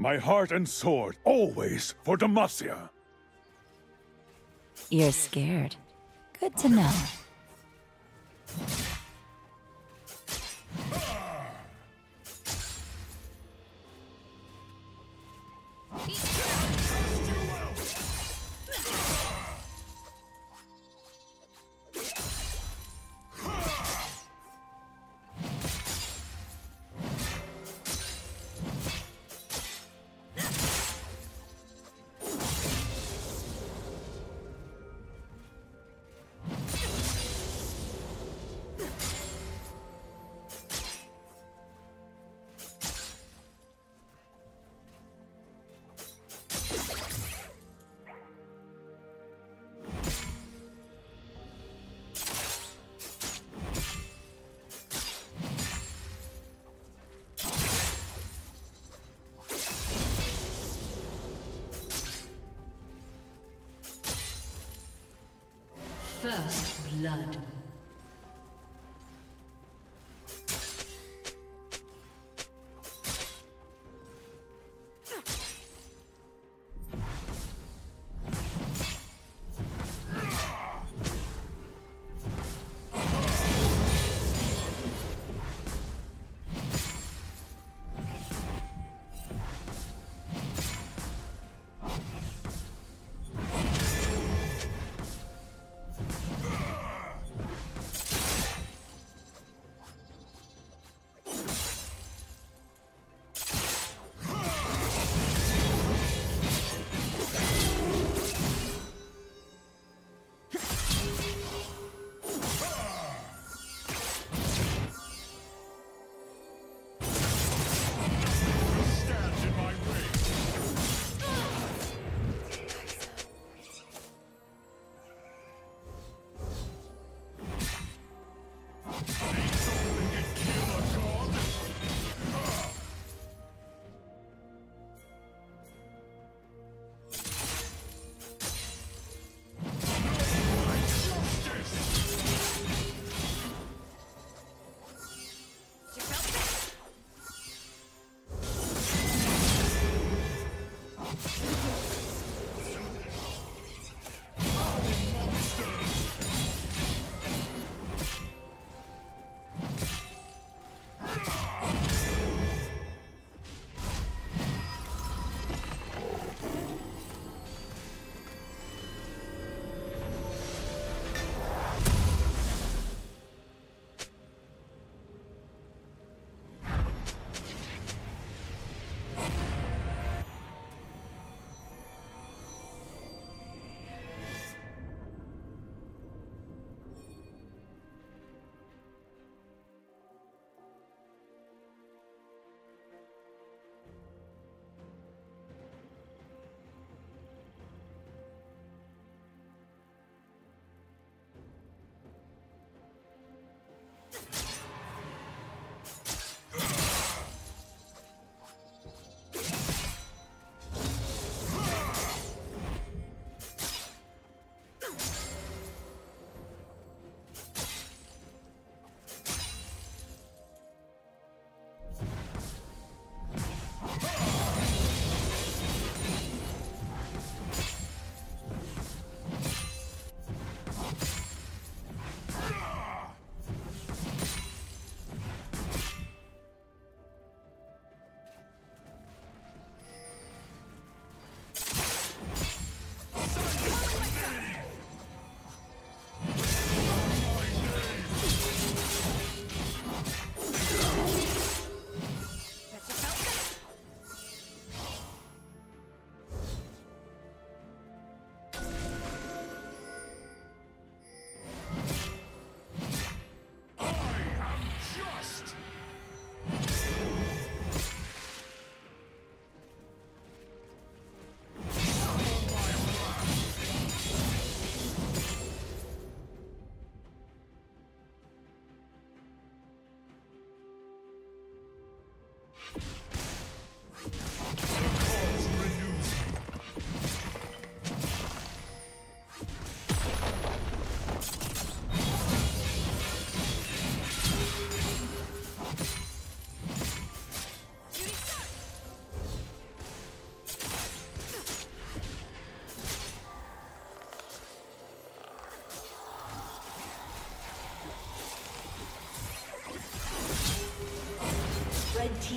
My heart and sword, always for Demacia. You're scared. Good to know. Blood.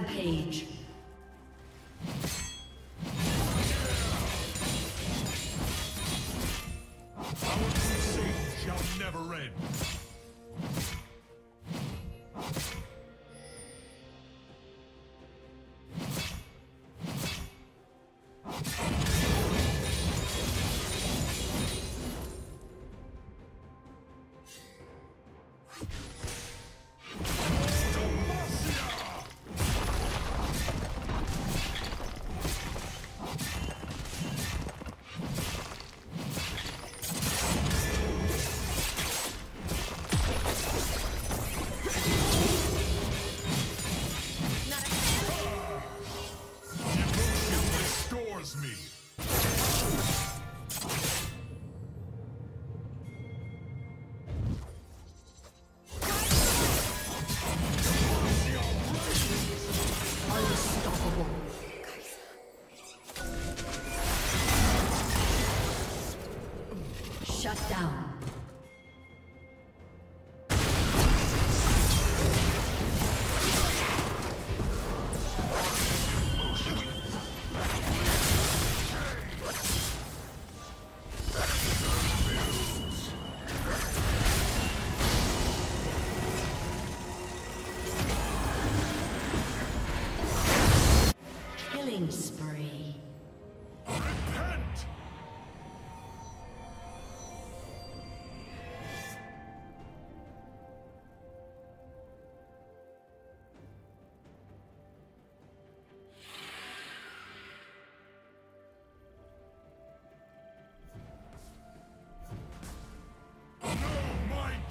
Rampage.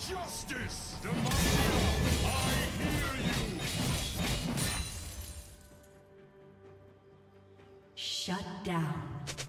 Justice! Demacia, I hear you! Shut down.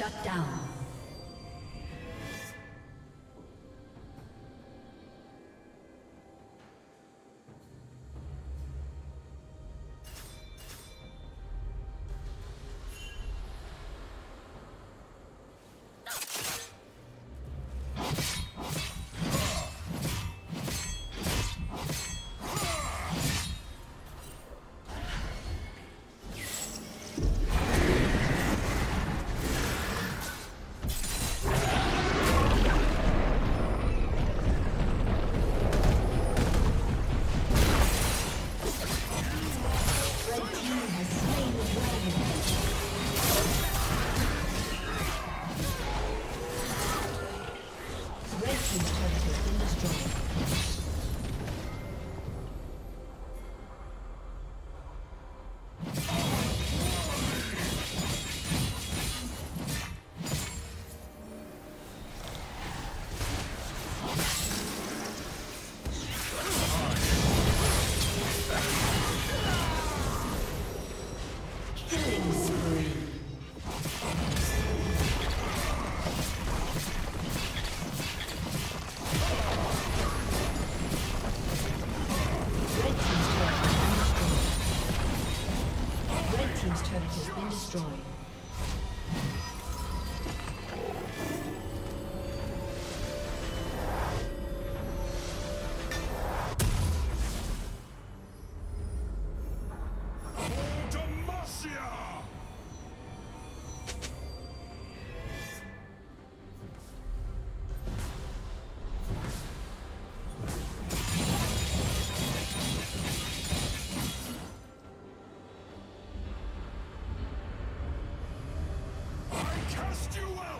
Shut down. you will!